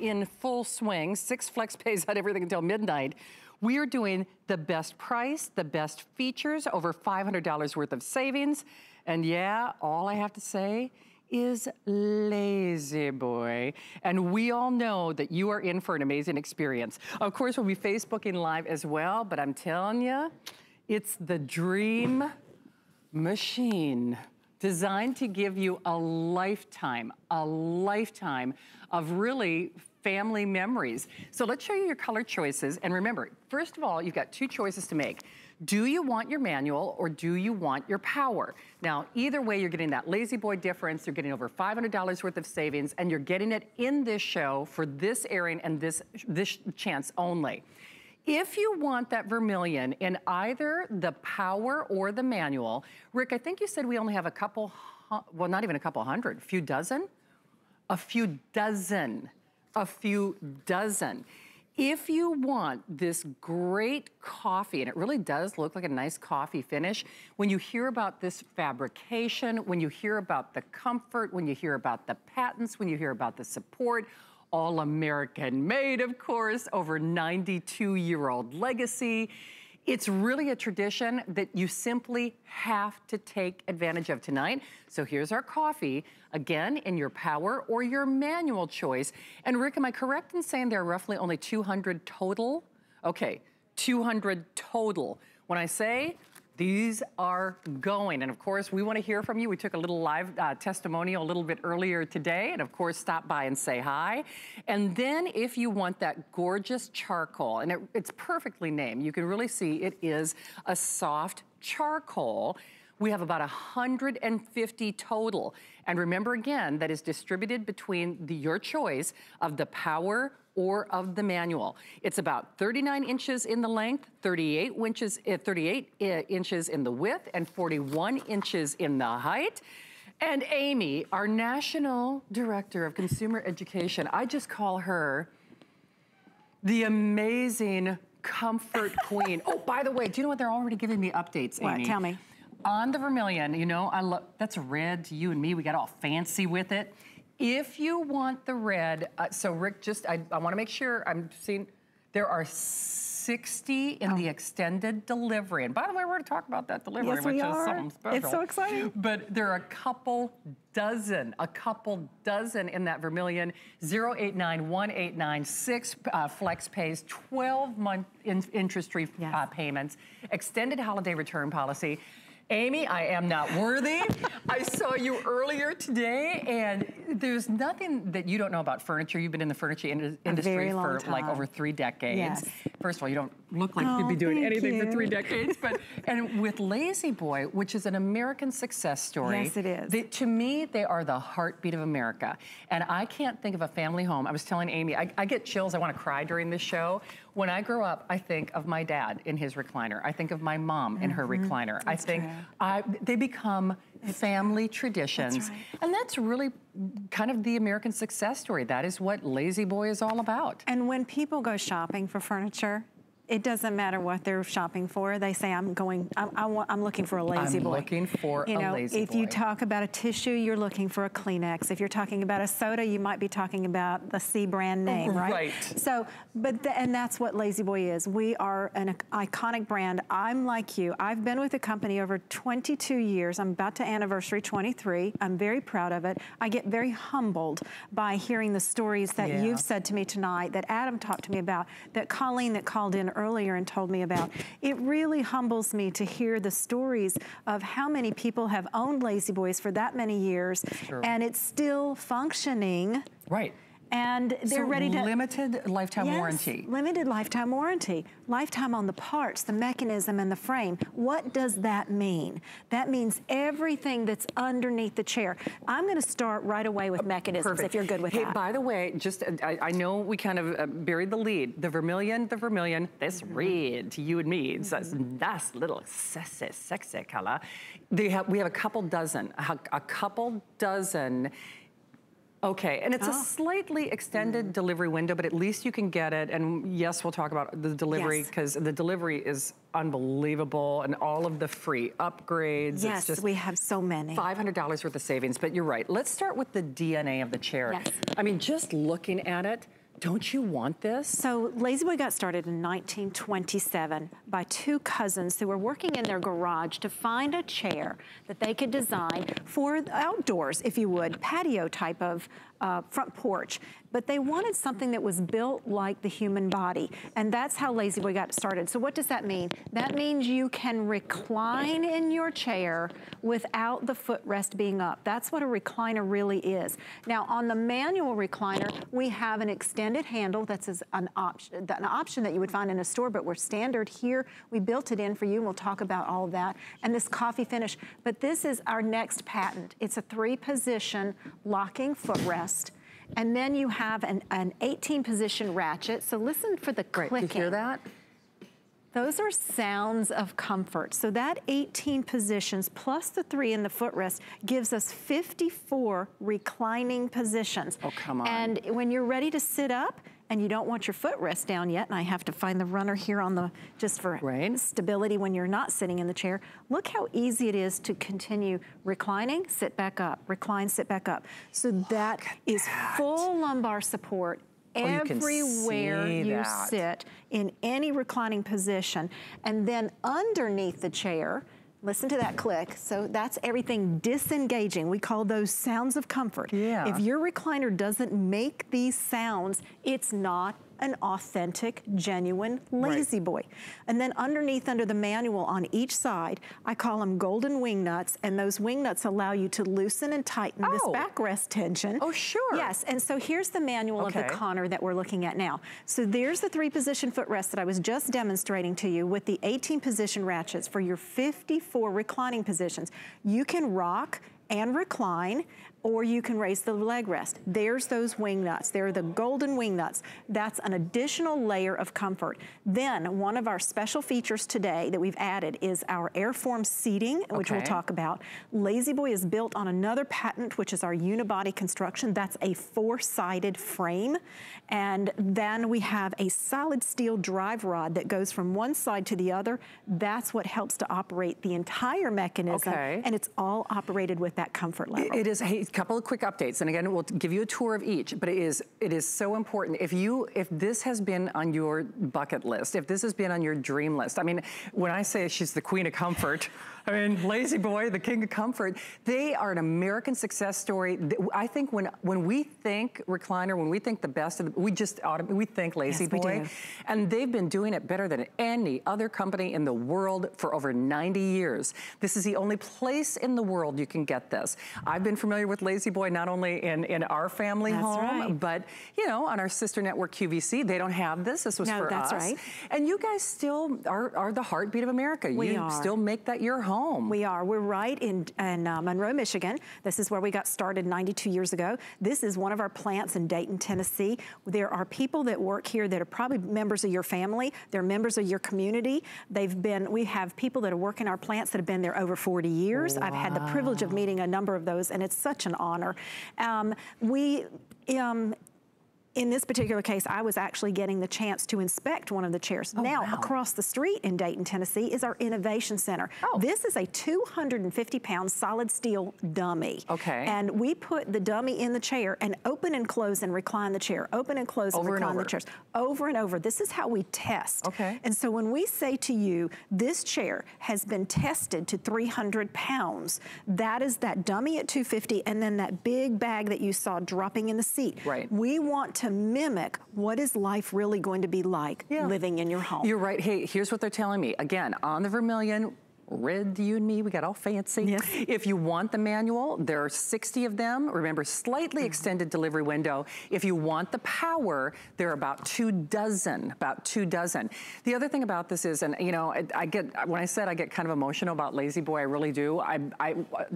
in full swing. Six flex pays on everything until midnight. We are doing the best price, the best features, over $500 worth of savings. And yeah, all I have to say is La-Z-Boy. And we all know that you are in for an amazing experience. Of course, we'll be Facebooking live as well, but I'm telling you, it's the dream machine designed to give you a lifetime, a lifetime of really family memories. So let's show you your color choices. And remember, first of all, you've got two choices to make. Do you want your manual or do you want your power? Now, either way, you're getting that La-Z-Boy difference. You're getting over $500 worth of savings and you're getting it in this show for this airing and this, this chance only. If you want that vermilion in either the power or the manual, Rick, I think you said we only have a couple, well, not even a couple hundred, a few dozen? A few dozen, a few dozen. If you want this great coffee, and it really does look like a nice coffee finish, when you hear about this fabrication, when you hear about the comfort, when you hear about the patents, when you hear about the support, all American made, of course, over 92 year old legacy. It's really a tradition that you simply have to take advantage of tonight. So here's our coffee, again, in your power or your manual choice. And Rick, am I correct in saying there are roughly only 200 total? Okay, 200 total. When I say these are going. And of course, we want to hear from you. We took a little live uh, testimonial a little bit earlier today. And of course, stop by and say hi. And then if you want that gorgeous charcoal, and it, it's perfectly named, you can really see it is a soft charcoal. We have about 150 total. And remember again, that is distributed between the, your choice of the power or of the manual. It's about 39 inches in the length, 38 inches, uh, 38 uh, inches in the width, and 41 inches in the height. And Amy, our National Director of Consumer Education, I just call her the amazing comfort queen. Oh, by the way, do you know what? They're already giving me updates, Amy. What? Tell me. On the vermilion, you know, I love, that's red to you and me. We got all fancy with it. If you want the red, uh, so Rick, just, I, I wanna make sure I'm seeing, there are 60 in oh. the extended delivery. And by the way, we're gonna talk about that delivery, yes, which is are. something special. It's so exciting. But there are a couple dozen, a couple dozen in that vermilion. 089189 uh, flex pays, 12 month in interest-free yes. uh, payments, extended holiday return policy. Amy, I am not worthy. I saw you earlier today, and there's nothing that you don't know about furniture. You've been in the furniture in industry for time. like over three decades. Yes. First of all, you don't look like oh, you'd be oh, doing anything you. for three decades. But and with La-Z-Boy, which is an American success story. Yes, it is. They, to me, they are the heartbeat of America. And I can't think of a family home. I was telling Amy, I, I get chills. I want to cry during this show. When I grow up, I think of my dad in his recliner. I think of my mom in mm -hmm. her mm-hmm. recliner. That's I think I, they become family traditions. That's right. And that's really kind of the American success story. That is what La-Z-Boy is all about. And when people go shopping for furniture, it doesn't matter what they're shopping for. They say, I'm going, I'm, I want, I'm looking for a lazy I'm boy. I'm looking for you know, a lazy if boy. you talk about a tissue, you're looking for a Kleenex. If you're talking about a soda, you might be talking about the C brand name, oh, right? Right. So, but, the, and that's what La-Z-Boy is. We are an iconic brand. I'm like you. I've been with the company over 22 years. I'm about to anniversary 23. I'm very proud of it. I get very humbled by hearing the stories that yeah. you've said to me tonight, that Adam talked to me about, that Colleen that called in earlier and told me about. It really humbles me to hear the stories of how many people have owned La-Z-Boys for that many years sure. and it's still functioning. Right and they're so ready to- limited lifetime yes, warranty. limited lifetime warranty. Lifetime on the parts, the mechanism, and the frame. What does that mean? That means everything that's underneath the chair. I'm gonna start right away with mechanisms Perfect. if you're good with hey, that. by the way, just, uh, I, I know we kind of uh, buried the lead. The vermilion, the vermilion, this mm -hmm. red to you and me. It's mm -hmm. a nice little sexy, sexy color. They have, we have a couple dozen, a, a couple dozen Okay, and it's oh. a slightly extended mm. delivery window, but at least you can get it. And yes, we'll talk about the delivery because yes. the delivery is unbelievable and all of the free upgrades. Yes, we have so many. $500 worth of savings, but you're right. Let's start with the DNA of the chair. Yes. I mean, just looking at it, Don't you want this? So La-Z-Boy got started in 1927 by two cousins who were working in their garage to find a chair that they could design for outdoors, if you would, patio type of uh, front porch. But they wanted something that was built like the human body. And that's how La-Z-Boy got started. So what does that mean? That means you can recline in your chair without the footrest being up. That's what a recliner really is. Now on the manual recliner, we have an extended handle that's an option, an option that you would find in a store, but we're standard here. We built it in for you and we'll talk about all of that. And this coffee finish, but this is our next patent. It's a three position locking footrest and then you have an, an 18 position ratchet. So listen for the Great. clicking. You hear that? Those are sounds of comfort. So that 18 positions plus the three in the footrest gives us 54 reclining positions. Oh, come on. And when you're ready to sit up, and you don't want your footrest down yet, and I have to find the runner here on the, just for right. stability when you're not sitting in the chair. Look how easy it is to continue reclining, sit back up, recline, sit back up. So that is that. full lumbar support Oh, you everywhere you, that. sit in any reclining position. And then underneath the chair, Listen to that click. So that's everything disengaging. We call those sounds of comfort. Yeah. If your recliner doesn't make these sounds, it's not an authentic, genuine La-Z-Boy. And then underneath under the manual on each side, I call them golden wing nuts, and those wing nuts allow you to loosen and tighten oh. this backrest tension. Oh, sure. Yes, and so here's the manual okay. of the Conner that we're looking at now. So there's the three position footrest that I was just demonstrating to you with the 18 position ratchets for your 54 reclining positions. You can rock and recline or you can raise the leg rest. There's those wing nuts. They're the golden wing nuts. That's an additional layer of comfort. Then one of our special features today that we've added is our airform seating, which okay. we'll talk about. La-Z-Boy is built on another patent, which is our unibody construction. That's a four-sided frame. And then we have a solid steel drive rod that goes from one side to the other. That's what helps to operate the entire mechanism. Okay. And it's all operated with that comfort level. It is, couple of quick updates, and again, we'll give you a tour of each, but it is, it is so important. If you, if this has been on your bucket list, if this has been on your dream list, I mean, when I say she's the queen of comfort, I mean, La-Z-Boy, the king of comfort, they are an American success story. I think when when we think recliner, when we think the best of the, we just we think Lazy yes, Boy. And they've been doing it better than any other company in the world for over 90 years. This is the only place in the world you can get this. I've been familiar with La-Z-Boy not only in, in our family that's home, right. but you know, on our sister network QVC, they don't have this. This was no, for that's us. Right. And you guys still are, are the heartbeat of America. We you are. still make that your home home. We are. We're right in, in uh, Monroe, Michigan. This is where we got started 92 years ago. This is one of our plants in Dayton, Tennessee. There are people that work here that are probably members of your family. They're members of your community. They've been, we have people that are working our plants that have been there over 40 years. Wow. I've had the privilege of meeting a number of those and it's such an honor. Um, we, um, in this particular case, I was actually getting the chance to inspect one of the chairs. Oh, now, wow. across the street in Dayton, Tennessee is our Innovation Center. Oh. This is a 250 pound solid steel dummy. Okay. And we put the dummy in the chair and open and close and recline the chair, open and close over and recline and the chairs. Over and over. This is how we test. Okay. And so when we say to you, this chair has been tested to 300 pounds, that is that dummy at 250 and then that big bag that you saw dropping in the seat. Right. We want to mimic what is life really going to be like yeah. living in your home. You're right. Hey, here's what they're telling me. Again, on the Vermilion, red, you and me, we got all fancy. Yes. If you want the manual, there are 60 of them. Remember, slightly mm -hmm. extended delivery window. If you want the power, there are about two dozen, about two dozen. The other thing about this is, and you know, I, I get, when I said I get kind of emotional about La-Z-Boy, I really do. I, I,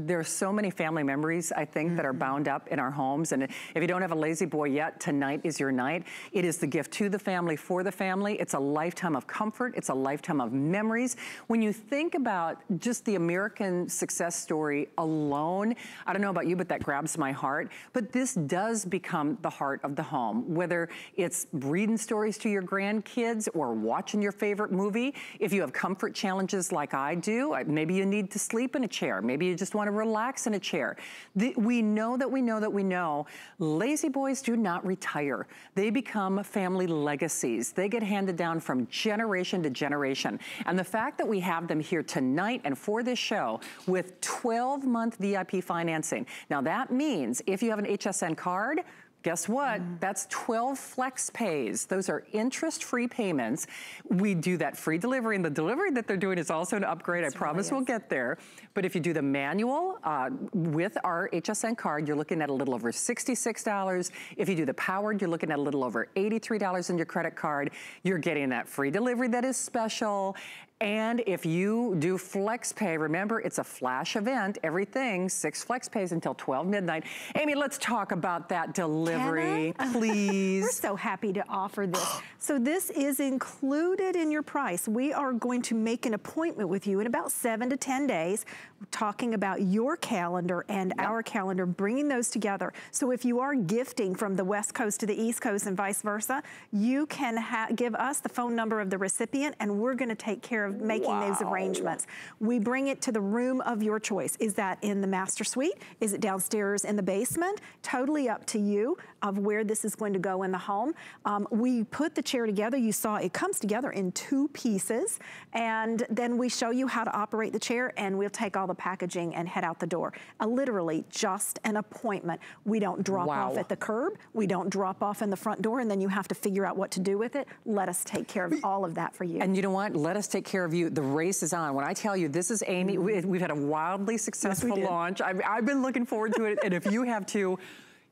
there are so many family memories, I think, mm -hmm. that are mm-hmm. bound up in our homes. And if you don't have a La-Z-Boy yet, tonight is your night. It is the gift to the family, for the family. It's a lifetime of comfort. It's a lifetime of memories. When you think about about just the American success story alone, I don't know about you, but that grabs my heart. But this does become the heart of the home, whether it's reading stories to your grandkids or watching your favorite movie. If you have comfort challenges like I do, maybe you need to sleep in a chair. Maybe you just want to relax in a chair. The, we know that we know that we know La-Z-Boys do not retire. They become family legacies. They get handed down from generation to generation. And the fact that we have them here tonight and for this show with 12 month VIP financing. Now that means if you have an HSN card, Guess what? Mm. That's 12 flex pays. Those are interest-free payments. We do that free delivery, and the delivery that they're doing is also an upgrade. That's I promise really we'll get there. But if you do the manual uh, with our HSN card, you're looking at a little over $66. If you do the powered, you're looking at a little over $83 in your credit card. You're getting that free delivery that is special. And if you do flex pay, remember it's a flash event, everything, six flex pays until 12 midnight. Amy, let's talk about that delivery, please. We're so happy to offer this. so this is included in your price. We are going to make an appointment with you in about seven to 10 days, talking about your calendar and yep. our calendar, bringing those together. So if you are gifting from the West Coast to the East Coast and vice versa, you can give us the phone number of the recipient and we're gonna take care of making wow. those arrangements. We bring it to the room of your choice. Is that in the master suite? Is it downstairs in the basement? Totally up to you of where this is going to go in the home. Um, we put the chair together. You saw it comes together in two pieces. And then we show you how to operate the chair and we'll take all the packaging and head out the door. Uh, literally just an appointment. We don't drop wow. off at the curb. We don't drop off in the front door and then you have to figure out what to do with it. Let us take care of all of that for you. And you know what? Let us take care of you. The race is on. When I tell you this is Amy, mm-hmm. we've had a wildly successful yes, launch. I've, I've been looking forward to it. and if you have too,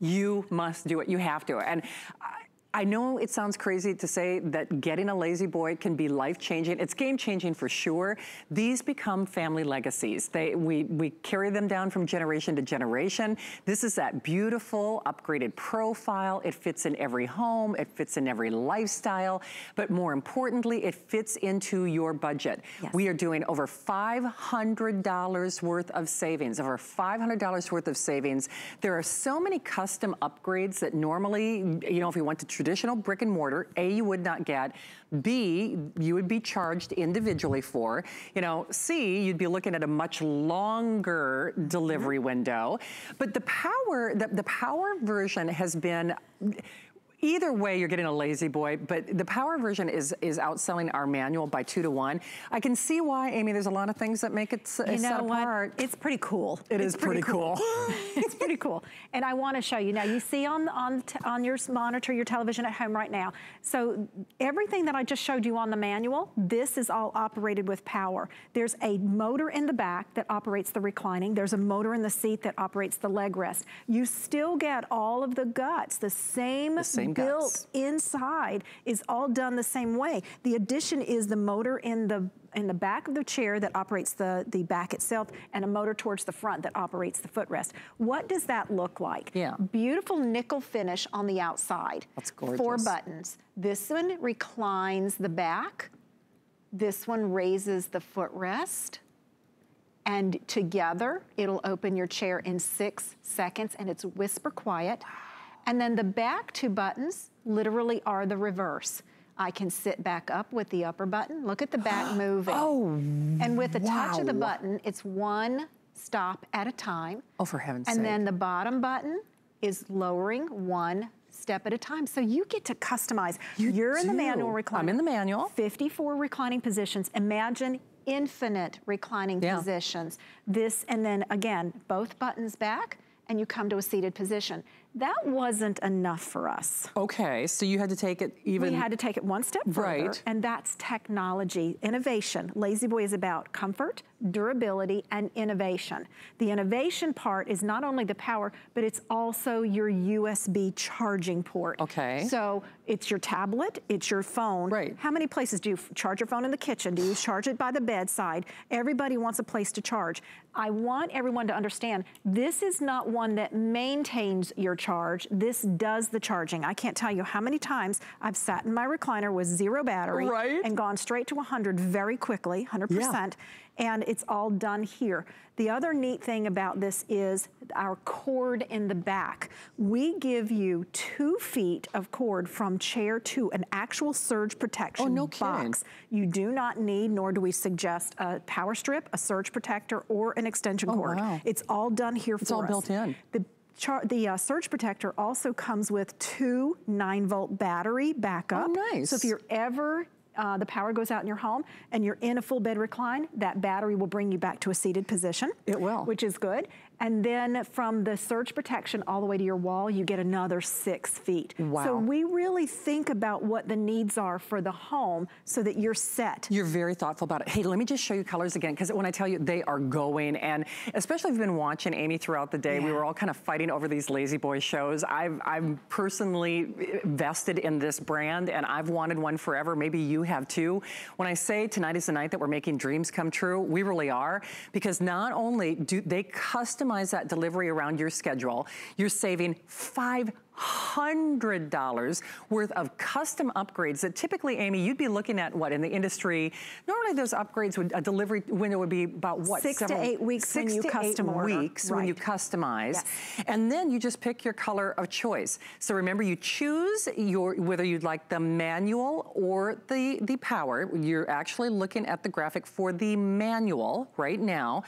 you must do it. You have to. And I know it sounds crazy to say that getting a La-Z-Boy can be life-changing. It's game-changing for sure. These become family legacies. They, we, we carry them down from generation to generation. This is that beautiful upgraded profile. It fits in every home. It fits in every lifestyle. But more importantly, it fits into your budget. Yes. We are doing over $500 worth of savings, over $500 worth of savings. There are so many custom upgrades that normally, you know, if you want to traditional brick and mortar, A, you would not get, B, you would be charged individually for, you know, C, you'd be looking at a much longer delivery mm -hmm. window. But the power, the, the power version has been, Either way, you're getting a La-Z-Boy, but the power version is is outselling our manual by two to one. I can see why, Amy, there's a lot of things that make it you set apart. It's pretty cool. It it's is pretty, pretty cool. cool. it's pretty cool. And I want to show you. Now, you see on, on, on your monitor, your television at home right now. So everything that I just showed you on the manual, this is all operated with power. There's a motor in the back that operates the reclining. There's a motor in the seat that operates the leg rest. You still get all of the guts, the same, the same built inside is all done the same way. The addition is the motor in the in the back of the chair that operates the, the back itself and a motor towards the front that operates the footrest. What does that look like? Yeah. Beautiful nickel finish on the outside. That's gorgeous. Four buttons. This one reclines the back. This one raises the footrest. And together, it'll open your chair in six seconds and it's whisper quiet. And then the back two buttons literally are the reverse. I can sit back up with the upper button. Look at the back moving. Oh, And with the wow. touch of the button, it's one stop at a time. Oh, for heaven's and sake. And then the bottom button is lowering one step at a time. So you get to customize. You are in the manual reclining. I'm in the manual. 54 reclining positions. Imagine infinite reclining yeah. positions. This, and then again, both buttons back, and you come to a seated position. That wasn't enough for us. Okay, so you had to take it even... We had to take it one step further, right. and that's technology, innovation. La-Z-Boy is about comfort, durability, and innovation. The innovation part is not only the power, but it's also your USB charging port. Okay. So it's your tablet, it's your phone. Right. How many places do you charge your phone in the kitchen? Do you charge it by the bedside? Everybody wants a place to charge. I want everyone to understand, this is not one that maintains your charge. This does the charging. I can't tell you how many times I've sat in my recliner with zero battery right? and gone straight to 100 very quickly, 100%. Yeah and it's all done here. The other neat thing about this is our cord in the back. We give you two feet of cord from chair to an actual surge protection oh, no box. Kidding. You do not need, nor do we suggest a power strip, a surge protector, or an extension oh, cord. Wow. It's all done here it's for us. It's all built in. The the uh, surge protector also comes with two 9 volt battery backup. Oh, nice. So if you're ever uh, the power goes out in your home and you're in a full bed recline, that battery will bring you back to a seated position. It will. Which is good. And then from the surge protection all the way to your wall, you get another six feet. Wow. So we really think about what the needs are for the home so that you're set. You're very thoughtful about it. Hey, let me just show you colors again, because when I tell you they are going, and especially if you've been watching Amy throughout the day, yeah. we were all kind of fighting over these La-Z-Boy shows. I've, I'm personally eh, vested in this brand, and I've wanted one forever. Maybe you have too. When I say tonight is the night that we're making dreams come true, we really are, because not only do they customize customize that delivery around your schedule, you're saving five $100 worth of custom upgrades that typically, Amy, you'd be looking at what in the industry, normally those upgrades would, a delivery window would be about what? Six several, to eight weeks six when you to custom eight order. weeks right. when you customize. Yes. And then you just pick your color of choice. So remember, you choose your whether you'd like the manual or the, the power. You're actually looking at the graphic for the manual right now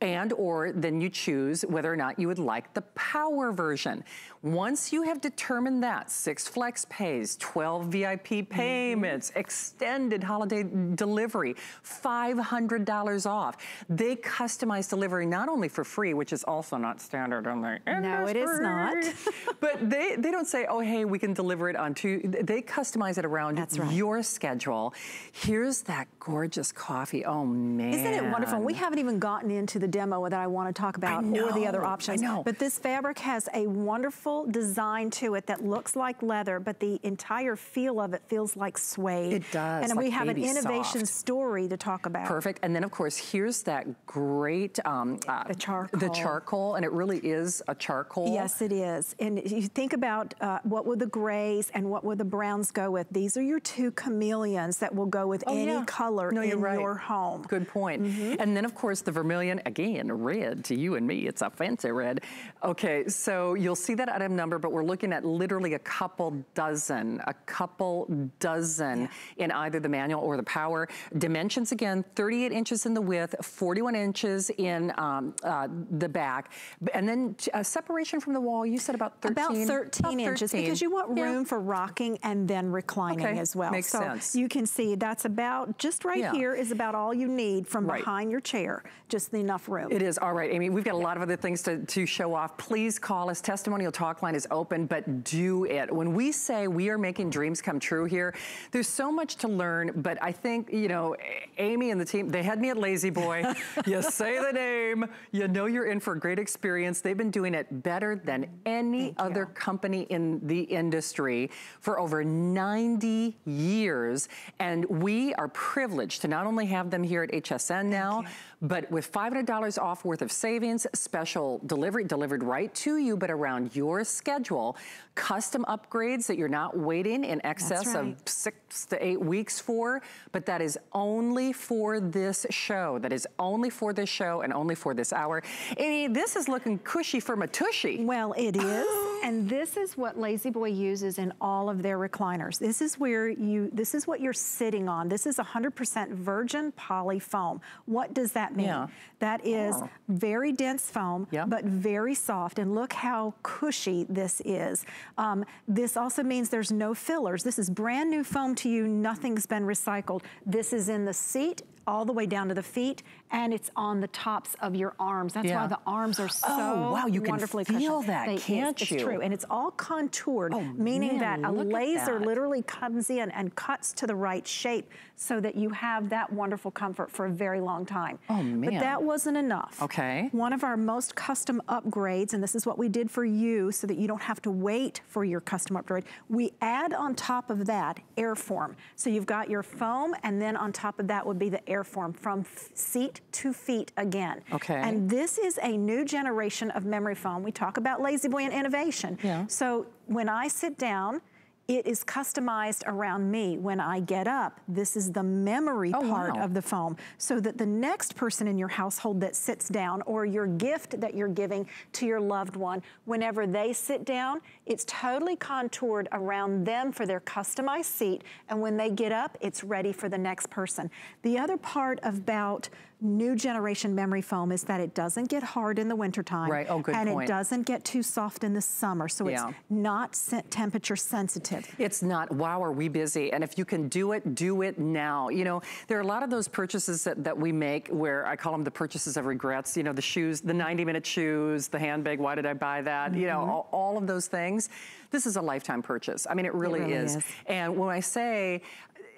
and or then you choose whether or not you would like the power version. Once you have determined that, six flex pays, 12 VIP payments, mm -hmm. extended holiday delivery, $500 off. They customize delivery not only for free, which is also not standard on the industry. No, it is not. but they, they don't say, oh, hey, we can deliver it on two. They customize it around right. your schedule. Here's that gorgeous coffee. Oh, man. Isn't it wonderful? We haven't even gotten into the demo that I want to talk about know, or the other options. I know. But this fabric has a wonderful design to it that looks like leather, but the entire feel of it feels like suede. It does. And like we have an innovation soft. story to talk about. Perfect. And then, of course, here's that great um, uh, the charcoal. The charcoal, and it really is a charcoal. Yes, it is. And you think about uh, what would the grays and what would the browns go with. These are your two chameleons that will go with oh, any yeah. color no, in right. your home. Good point. Mm -hmm. And then, of course, the vermilion, again, red to you and me. It's a fancy red. Okay, so you'll see that item number, but we're looking at literally a couple dozen, a couple dozen yeah. in either the manual or the power. Dimensions again, 38 inches in the width, 41 inches in um, uh, the back. And then a separation from the wall, you said about 13? About 13 about inches 13. because you want room yeah. for rocking and then reclining okay. as well. Makes so sense. you can see that's about, just right yeah. here is about all you need from right. behind your chair, just enough room. It is, all right, Amy, we've got a lot of other things to, to show off. Please call us, testimonial talk line is open, but do it. When we say we are making dreams come true here, there's so much to learn, but I think, you know, Amy and the team, they had me at La-Z-Boy. you say the name, you know you're in for a great experience. They've been doing it better than any Thank other you. company in the industry for over 90 years. And we are privileged to not only have them here at HSN now, but with $500 off worth of savings, special delivery delivered right to you, but around your schedule, custom upgrades that you're not waiting in excess right. of six to eight weeks for, but that is only for this show. That is only for this show and only for this hour. Amy, this is looking cushy for Matushy. Well, it is, and this is what La-Z-Boy uses in all of their recliners. This is where you, this is what you're sitting on. This is 100% virgin poly foam. What does that mean? Yeah. That is oh. very dense foam, yep. but very soft, and look how cushy this is. Um, this also means there's no fillers. This is brand new foam to you, nothing's been recycled. This is in the seat all the way down to the feet, and it's on the tops of your arms. That's yeah. why the arms are so oh, wow, you wonderfully can feel cushioned. that, they, can't it's, you? It's true, and it's all contoured, oh, meaning man, that a laser that. literally comes in and cuts to the right shape so that you have that wonderful comfort for a very long time. Oh, man. But that wasn't enough. Okay. One of our most custom upgrades, and this is what we did for you so that you don't have to wait for your custom upgrade, we add on top of that airform. So you've got your foam, and then on top of that would be the airform from seat to feet again. Okay. And this is a new generation of memory foam. We talk about La-Z-Boy and innovation. Yeah. So when I sit down, it is customized around me when I get up. This is the memory oh, part wow. of the foam so that the next person in your household that sits down or your gift that you're giving to your loved one, whenever they sit down, it's totally contoured around them for their customized seat. And when they get up, it's ready for the next person. The other part about new generation memory foam is that it doesn't get hard in the wintertime. Right, oh, good and point. it doesn't get too soft in the summer, so Yeah. it's not temperature sensitive. It's not, wow, are we busy? And if you can do it, do it now. You know, there are a lot of those purchases that, that we make where I call them the purchases of regrets. You know, the shoes, the 90 minute shoes, the handbag, why did I buy that? You know, mm-hmm. all, all of those things. This is a lifetime purchase. I mean, it really, really is. is. And when I say,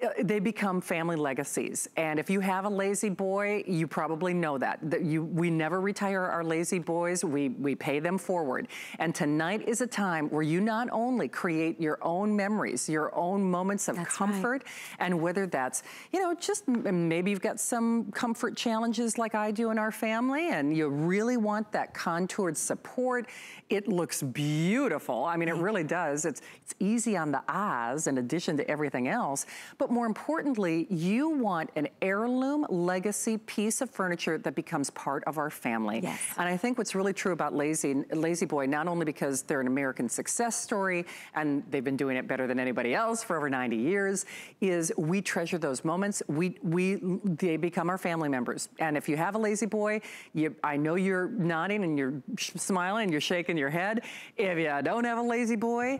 Uh, they become family legacies. And if you have a La-Z-Boy, you probably know that. that you, we never retire our La-Z-Boys, we, we pay them forward. And tonight is a time where you not only create your own memories, your own moments of That's comfort, and whether that's, you know, just maybe you've got some comfort challenges like I do in our family, and you really want that contoured support. It looks beautiful. I mean, it really does. It's, it's easy on the eyes in addition to everything else. But more importantly, you want an heirloom legacy piece of furniture that becomes part of our family. Yes. And I think what's really true about Lazy, La-Z-Boy, not only because they're an American success story and they've been doing it better than anybody else for over 90 years, is we treasure those moments. We, we, they become our family members. And if you have a La-Z-Boy, you, I know you're nodding and you're smiling and you're shaking your head. If you don't have a La-Z-Boy,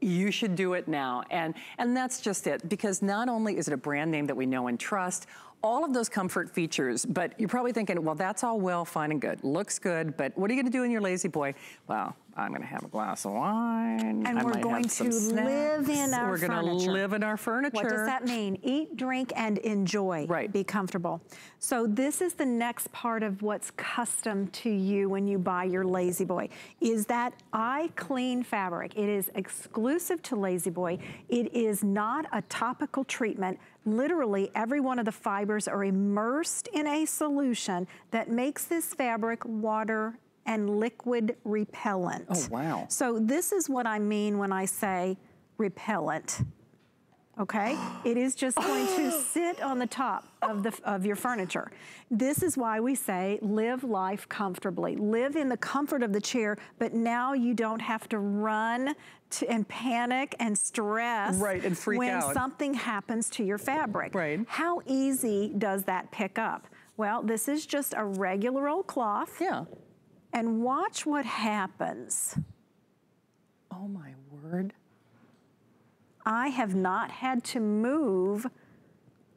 you should do it now. And, and that's just it, because not only is it a brand name that we know and trust, all of those comfort features, but you're probably thinking, well, that's all well, fine and good. Looks good, but what are you gonna do in your La-Z-Boy? Well, I'm gonna have a glass of wine. And I we're going to live in our We're gonna furniture. live in our furniture. What does that mean? Eat, drink, and enjoy. Right. Be comfortable. So this is the next part of what's custom to you when you buy your La-Z-Boy, is that iClean fabric. It is exclusive to La-Z-Boy. It is not a topical treatment. Literally, every one of the fibers are immersed in a solution that makes this fabric water and liquid repellent. Oh, wow. So this is what I mean when I say repellent okay? It is just going to sit on the top of, the, of your furniture. This is why we say live life comfortably. Live in the comfort of the chair, but now you don't have to run to, and panic and stress Right, and freak when out. something happens to your fabric. Right. How easy does that pick up? Well, this is just a regular old cloth. Yeah. And watch what happens. Oh my word. I have not had to move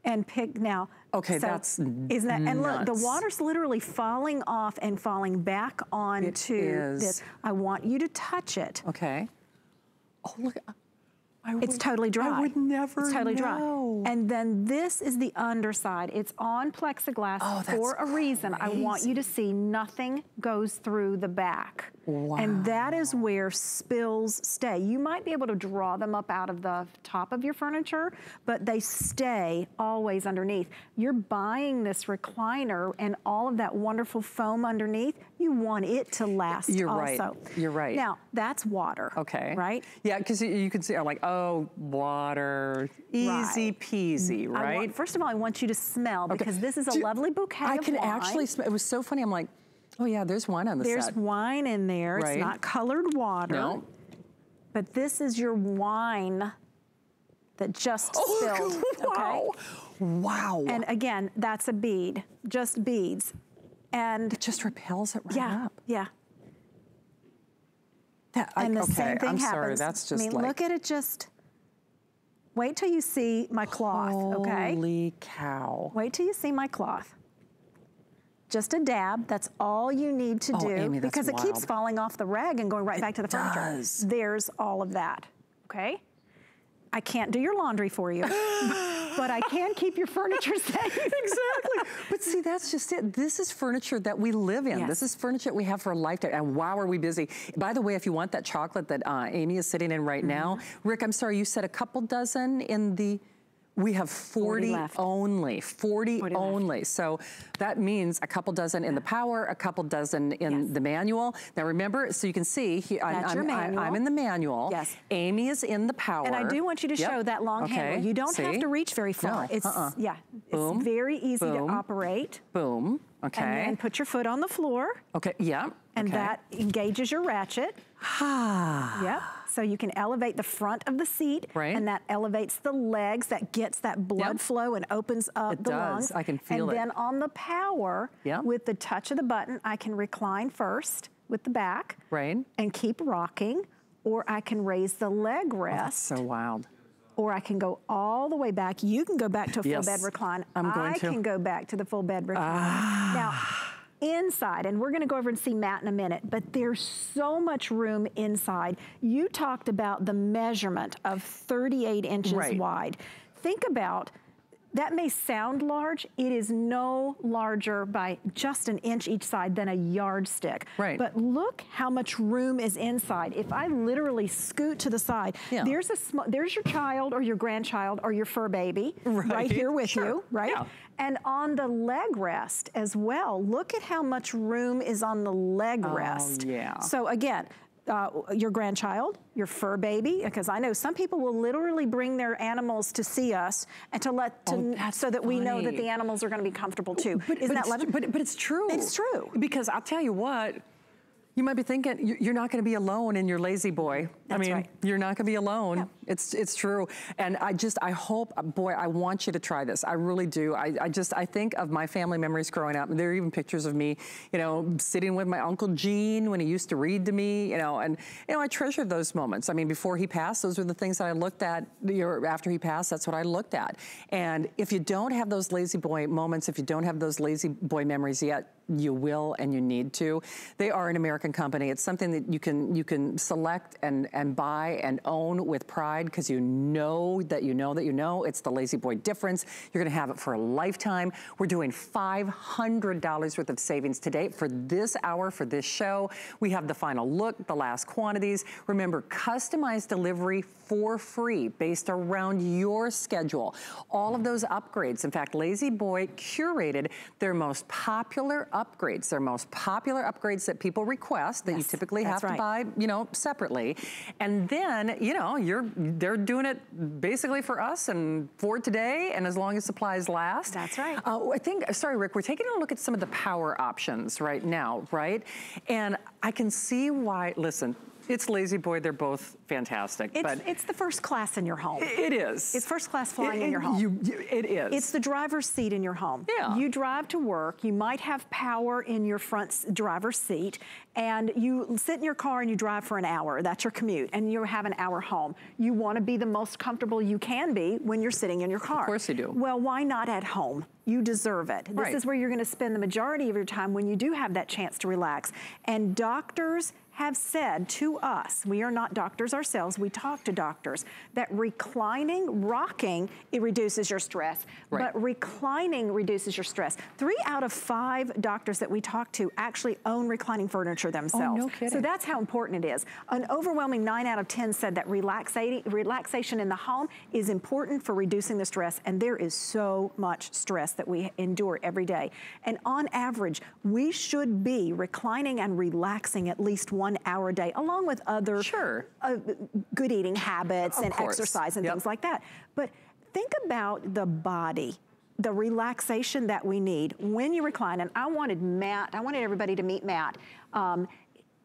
and pick now. Okay, that's isn't that and look, the water's literally falling off and falling back onto is. this. I want you to touch it. Okay. Oh, look. I It's totally dry. I would never It's totally know. dry. And then this is the underside. It's on plexiglass Oh, for a reason. I want you to see nothing goes through the back. And that is where spills stay. You might be able to draw them up out of the top of your furniture, but they stay always underneath. You're buying this recliner and all of that wonderful foam underneath, you want it to last You're right. also. You're right. Now, that's water. Okay. Right? Yeah, because you, can see, I'm like, oh, water, easy Right. peasy, right? want- first of all, I want you to smell because this is a Do- lovely bouquet I can wine. actually smell, it was so funny, I'm like, oh yeah, there's wine on the side. There's wine in there. Right. It's not colored water. No. But this is your wine that just oh, spilled. wow. Okay. Wow. And again, that's a bead, just beads. And it just repels it right yeah, up. yeah. That, I- And the okay, same thing I'm happens. sorry, that's just I mean, like, look at it just. Wait till you see my cloth, okay? holy cow. Wait till you see my cloth. Just a dab, that's all you need to Oh, do Amy, because it keeps falling off the rag and going right back to the furniture. There's all of that, okay? I can't do your laundry for you, but I can keep your furniture safe. exactly. But see, that's just it. This is furniture that we live in. Yes. This is furniture we have for a lifetime. And wow, are we busy. By the way, if you want that chocolate that uh, Amy is sitting in right now, Mm-hmm. Rick, I'm sorry, you said a couple dozen in the, We have 40, 40 only, 40, 40 only. So that means a couple dozen in the power, a couple dozen in yes. the manual. Now remember, so you can see, he, I'm, I'm, I'm, in the manual. Yes. Amy is in the power. And I do want you to yep. show that long okay. handle. You don't see? have to reach very far. No. It's, uh -uh. yeah, Boom. it's very easy Boom. to operate. Boom. Okay. And then put your foot on the floor. Okay, yeah. And okay. that engages your ratchet. Ah. yep. So you can elevate the front of the seat. Right. And that elevates the legs, that gets that blood yep. flow and opens up it the does. lungs. I can feel and it. And then on the power, yep. with the touch of the button, I can recline first with the back. Right. And keep rocking. Or I can raise the leg rest. Oh, so wild or I can go all the way back. You can go back to a full yes, bed recline. I'm going I to. can go back to the full bed recline. Ah. Now, inside, and we're gonna go over and see Matt in a minute, but there's so much room inside. You talked about the measurement of 38 inches right. wide. Think about that may sound large. It is no larger by just an inch each side than a yardstick. Right. But look how much room is inside. If I literally scoot to the side, yeah. there's a there's your child or your grandchild or your fur baby right, right here with sure. you, right? Yeah. And on the leg rest as well, look at how much room is on the leg oh, rest. yeah. So again, uh, your grandchild, your fur baby, because I know some people will literally bring their animals to see us and to let to, oh, so that funny. we know that the animals are going to be comfortable too. But, Isn't but that it's, but, but it's true. It's true. Because I'll tell you what, you might be thinking you're not going to be alone in your La-Z-Boy. That's I mean, right. you're not going to be alone. Yeah. It's it's true. And I just I hope, boy, I want you to try this. I really do. I, I just I think of my family memories growing up. There are even pictures of me, you know, sitting with my uncle Gene when he used to read to me, you know, and you know I treasure those moments. I mean, before he passed, those were the things that I looked at. You know, after he passed, that's what I looked at. And if you don't have those La-Z-Boy moments, if you don't have those La-Z-Boy memories yet, you will and you need to. They are an American company. It's something that you can you can select and and buy and own with pride because you know that you know that you know it's the La-Z-Boy difference. You're going to have it for a lifetime. We're doing $500 worth of savings today for this hour for this show. We have the final look, the last quantities. Remember, customized delivery for free based around your schedule. All of those upgrades. In fact, La-Z-Boy curated their most popular upgrades, their most popular upgrades that people request that yes, you typically have right. to buy, you know, separately. And then, you know, you're they're doing it basically for us and for today and as long as supplies last. That's right. Uh, I think, sorry, Rick, we're taking a look at some of the power options right now, right? And I can see why, listen, it's La-Z-Boy. They're both fantastic. It's, but it's the first class in your home. It is. It's first class flying it, in your home. You, you, it is. It's the driver's seat in your home. Yeah. You drive to work. You might have power in your front driver's seat, and you sit in your car and you drive for an hour. That's your commute, and you have an hour home. You want to be the most comfortable you can be when you're sitting in your car. Of course you do. Well, why not at home? You deserve it. This right. is where you're going to spend the majority of your time when you do have that chance to relax. And doctors have said to us, we are not doctors ourselves, we talk to doctors, that reclining, rocking, it reduces your stress. Right. But reclining reduces your stress. Three out of five doctors that we talk to actually own reclining furniture themselves. Oh, no kidding. So that's how important it is. An overwhelming nine out of 10 said that relaxating, relaxation in the home is important for reducing the stress. And there is so much stress that we endure every day. And on average, we should be reclining and relaxing at least one hour a day, along with other sure. uh, good eating habits Of and course. exercise and Yep. things like that. But think about the body the relaxation that we need when you recline. And I wanted Matt, I wanted everybody to meet Matt. Um,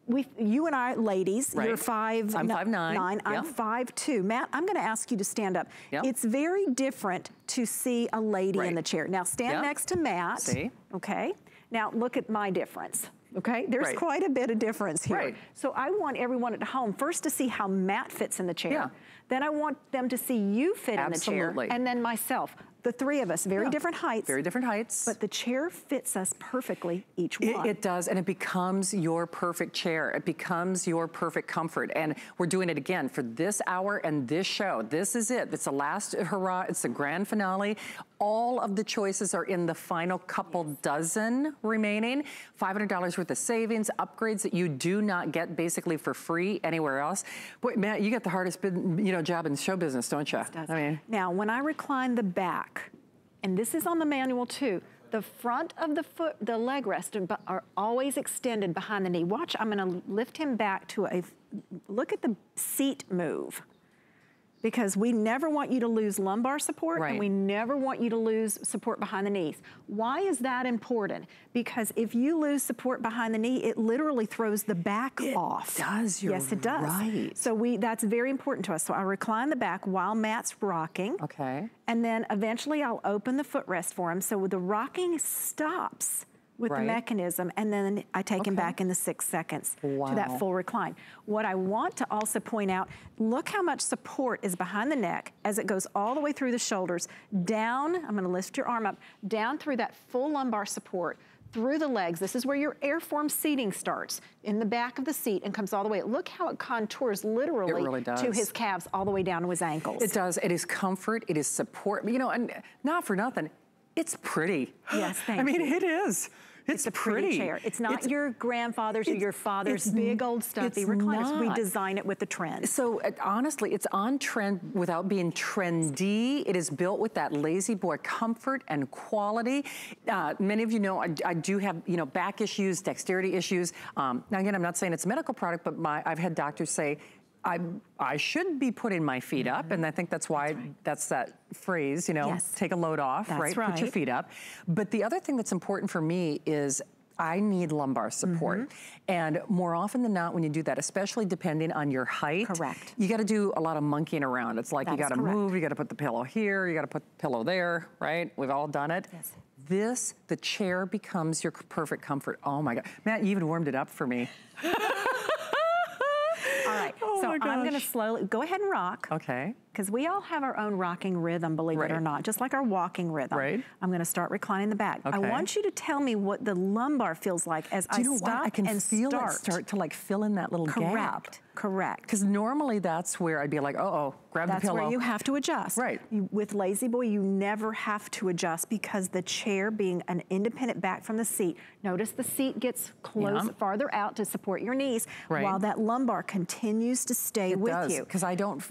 we, you and I, ladies, Right. you're five. I'm n- 5'9", Nine, I'm five two. Matt, I'm going to ask you to stand up. Yeah. It's very different to see a lady in the chair. Now stand Yeah. next to Matt. See. Okay. Now look at my difference. Okay, there's Right. quite a bit of difference here. Right. So I want everyone at home first to see how Matt fits in the chair. Yeah. Then I want them to see you fit in the Absolutely. chair. And then myself. The three of us, very Yeah. different heights. Very different heights. But the chair fits us perfectly, each It, one. it does, and it becomes your perfect chair. It becomes your perfect comfort. And we're doing it again for this hour and this show. This is it. It's the last hurrah. It's the grand finale. All of the choices are in the final couple dozen remaining. $500 worth of savings, upgrades that you do not get basically for free anywhere else. Boy, Matt, you got the hardest, you know, job in show business, don't you? does. I mean, now, when I recline the back, and this is on the manual too, the front of the foot, the leg rest are- are always extended behind the knee. Watch, I'm gonna lift him back to a, look at the seat move. Because we never want you to lose lumbar support Right. and we never want you to lose support behind the knees. Why is that important? Because if you lose support behind the knee, it literally throws the back off. does, you're yes, it does. right. So we that's very important to us. So I recline the back while Matt's rocking. okay. And then eventually I'll open the footrest for him. So the rocking stops with Right. the mechanism and then I take him back in the six seconds to that full recline. What I want to also point out, look how much support is behind the neck as it goes all the way through the shoulders, down, I'm gonna lift your arm up, down through that full lumbar support, through the legs. This is where your airform seating starts, in the back of the seat and comes all the way. Look how it contours literally really to his calves all the way down to his ankles. It does. It is comfort. It is support. You know, and not for nothing, it's pretty. Yes, thank I mean, you. it is. It's, It's a pretty, chair. It's not your grandfather's or your father's big old stuffy it's recliners. We design it with the trend. So uh, honestly, it's on trend without being trendy. It is built with that La-Z-Boy comfort and quality. Uh, many of you know I, I do have you know back issues, dexterity issues. Um, now again, I'm not saying it's a medical product, but my I've had doctors say. I, I should be putting my feet up, and I think that's why that's, that phrase, you know, Yes. take a load off, That's right? Put your feet up. But the other thing that's important for me is I need lumbar support. Mm-hmm. And more often than not, when you do that, especially depending on your height, Correct. you got to do a lot of monkeying around. It's like That you got to correct. move, you got to put the pillow here, you got to put the pillow there, right? We've all done it. Yes. This, the chair becomes your perfect comfort. Oh my God. Matt, you even warmed it up for me. All right, Oh so I'm gonna slowly, go ahead and rock. Okay. Because we all have our own rocking rhythm, believe it or not, just like our walking rhythm. Right. I'm gonna start reclining the back. I want you to tell me what the lumbar feels like as Do I know stop what? I can and feel start. it start to like fill in that little gap. Correct, correct. Because normally that's where I'd be like, uh oh, grab That's the pillow. where you have to adjust. Right. You, with La-Z-Boy, you never have to adjust because the chair being an independent back from the seat, notice the seat gets close, Yeah. farther out to support your knees Right. while that lumbar continues to stay It with does, you. because I don't,